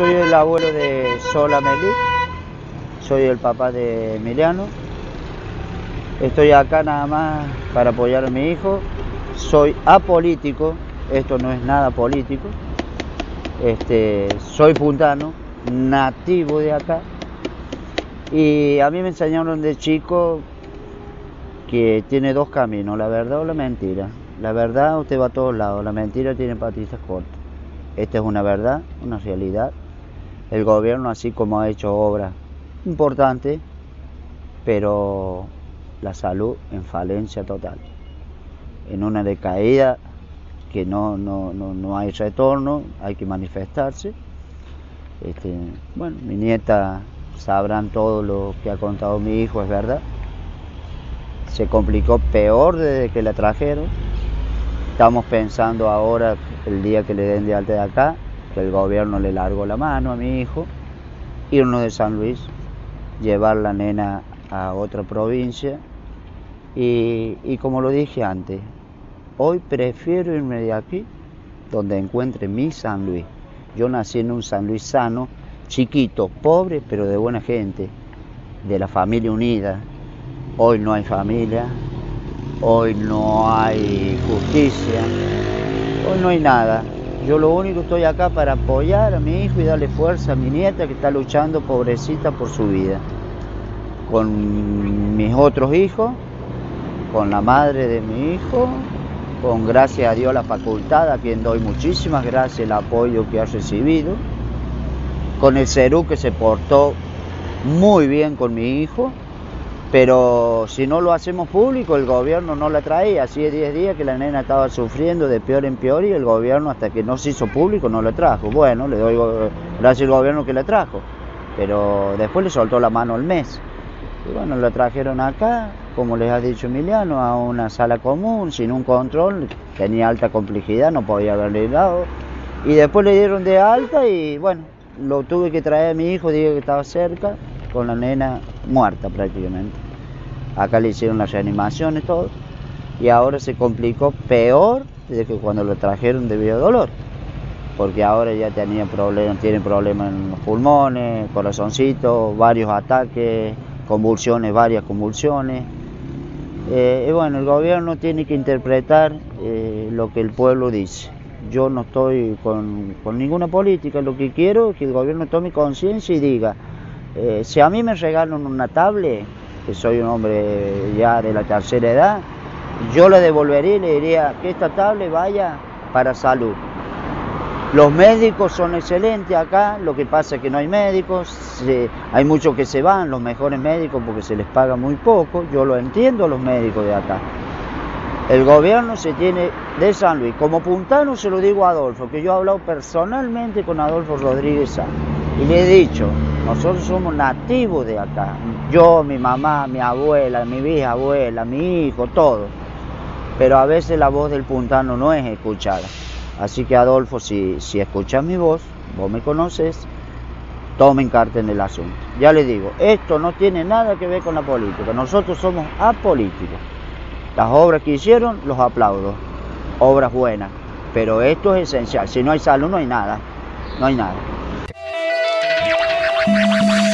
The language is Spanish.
soy el abuelo de Sola Meli, soy el papá de Emiliano. Estoy acá nada más para apoyar a mi hijo. Soy apolítico, esto no es nada político. Este, soy puntano, nativo de acá. Y a mí me enseñaron de chico que tiene dos caminos, la verdad o la mentira. La verdad usted va a todos lados, la mentira tiene patitas cortas. Esta es una verdad, una realidad. El gobierno, así como ha hecho obras importantes, pero la salud en falencia total, en una decaída que no, no, no, no hay retorno, hay que manifestarse. Este, bueno, mi nieta sabrán todo lo que ha contado mi hijo, es verdad. Se complicó peor desde que la trajeron. Estamos pensando ahora, el día que le den de alta de acá, el gobierno le largó la mano a mi hijo, irnos de San Luis, llevar la nena a otra provincia. Y, y como lo dije antes, hoy prefiero irme de aquí, donde encuentre mi San Luis. Yo nací en un San Luis sano, chiquito, pobre, pero de buena gente, de la familia unida. Hoy no hay familia, hoy no hay justicia, hoy no hay nada. Yo lo único estoy acá para apoyar a mi hijo y darle fuerza a mi nieta que está luchando pobrecita por su vida. Con mis otros hijos, con la madre de mi hijo, con gracias a Dios la facultad, a quien doy muchísimas gracias el apoyo que ha recibido, con el CERU que se portó muy bien con mi hijo, pero si no lo hacemos público, el gobierno no la trae. Así es 10 días que la nena estaba sufriendo de peor en peor y el gobierno hasta que no se hizo público no la trajo. Bueno, le doy gracias al gobierno que la trajo, pero después le soltó la mano al mes. Y bueno, la trajeron acá, como les ha dicho Emiliano, a una sala común, sin un control, tenía alta complejidad, no podía haberle dado. Y después le dieron de alta y bueno, lo tuve que traer a mi hijo, dije que estaba cerca, con la nena muerta prácticamente. Acá le hicieron las reanimaciones todo y ahora se complicó peor de que cuando lo trajeron debido a dolor, porque ahora ya tenía problemas, tiene problemas en los pulmones, corazoncito, varios ataques, convulsiones, varias convulsiones. Eh, y bueno, el gobierno tiene que interpretar eh, lo que el pueblo dice. Yo no estoy con, con ninguna política, lo que quiero es que el gobierno tome conciencia y diga, eh, si a mí me regalan una tablet, que soy un hombre ya de la tercera edad, yo le devolvería y le diría que esta tablet vaya para salud. Los médicos son excelentes acá, lo que pasa es que no hay médicos, hay muchos que se van, los mejores médicos, porque se les paga muy poco, yo lo entiendo los médicos de acá. El gobierno se tiene de San Luis, como puntano se lo digo a Adolfo, que yo he hablado personalmente con Adolfo Rodríguez Sá, y le he dicho, nosotros somos nativos de acá. Yo, mi mamá, mi abuela, mi bisabuela, mi hijo, todo. Pero a veces la voz del puntano no es escuchada. Así que Adolfo, si, si escuchas mi voz, vos me conoces, tomen carta en el asunto. Ya le digo, esto no tiene nada que ver con la política. Nosotros somos apolíticos. Las obras que hicieron, los aplaudo. Obras buenas. Pero esto es esencial. Si no hay salud, no hay nada. No hay nada. Thank you.